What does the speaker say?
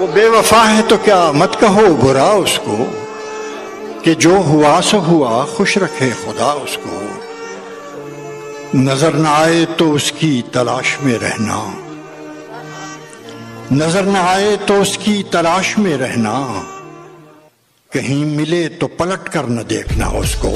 वो बेवफा है तो क्या मत कहो बुरा उसको कि जो हुआ सो हुआ, खुश रखे खुदा उसको। नज़र ना आए तो उसकी तलाश में रहना। नज़र ना आए तो उसकी तलाश में रहना। कहीं मिले तो पलट कर न देखना उसको।